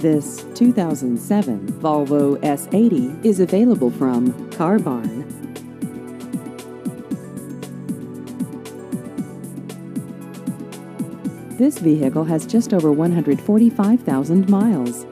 This 2007 Volvo S80 is available from Car Barn. This vehicle has just over 145,000 miles.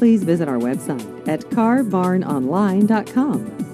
Please visit our website at carbarnonline.com